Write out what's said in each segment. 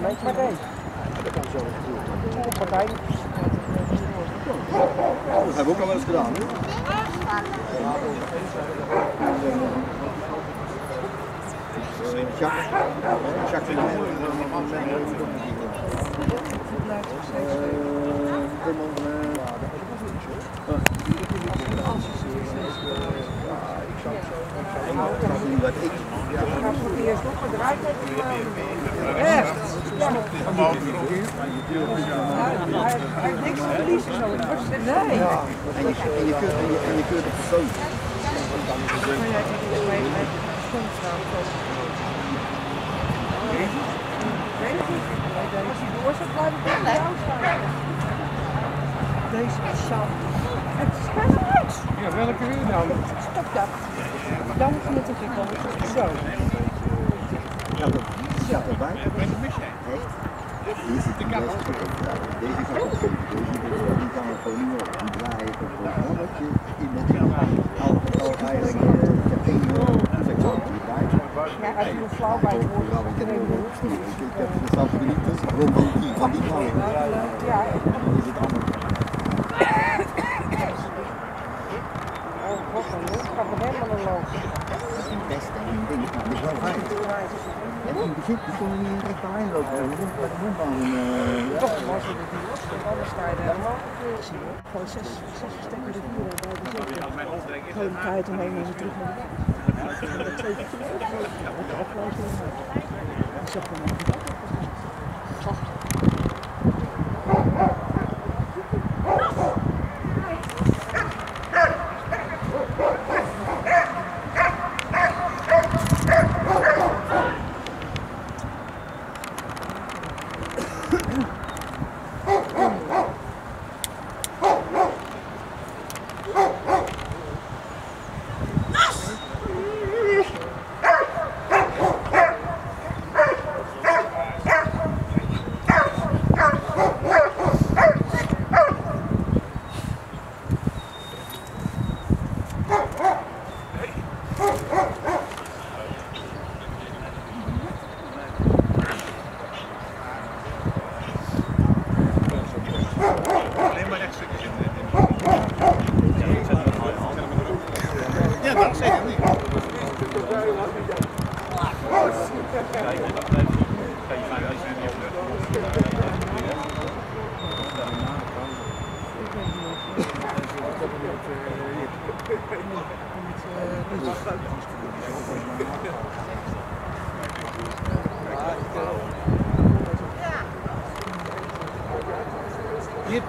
partij. partij. Dat hebben we ook al wel eens gedaan. Hè? Dat dat ik. Voor het eerst nog gedraaid? Ja. Hij heeft niks te verliezen zo. Nee. En je, en je kunt, je, je het zo. Deze is zout. Het schijnt uit. Ja, welke je dan? Stop dat. Dan moet het ik al zo. Ja, dat zat erbij. Echt? Hier zit de best. Deze op deze die gaan niet op. Die draaien op een rammetje in met die al, eigenlijk, ik ik niet draaien. Ja, als je er flauw bij wordt, dan Ik neem je het niet. heb er zelfs niet tussen, van die, van die. Ja, Dan is het allemaal. oh god, dan moet ik er helemaal lopen. best en een ding, maar het is wel fijn. Het begin kon niet in rechte lijn lopen. Je moet met de mond aan een... eh, Toch was het niet los, want anders sta je zie je. Gewoon zes, zes stekken de vier bij de zin. Gewoon de tijd omheen en weer terug naar de twee keer Ja, er ook Ik zeg van, Alleen Hier.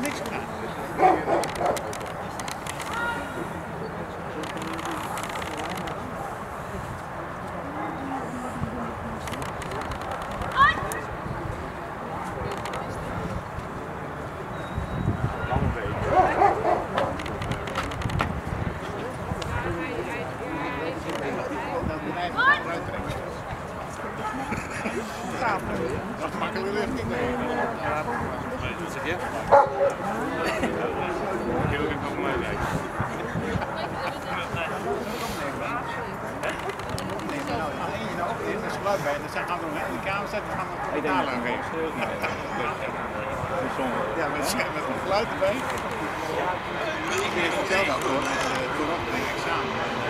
Niks gedaan. Dat makkelijk lucht niet. Nee. Wat je? Heel erg is geluid bij. Dus dan gaan we nog in de kamer zetten. gaan we betalen aan geven. Ja, met, met een geluid erbij. Ik weet vertel dat hoor. Toen op een examen.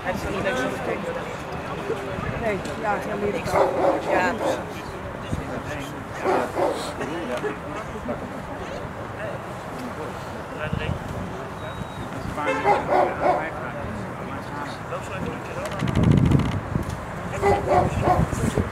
Het is. Nee, ja, het is Ja, precies.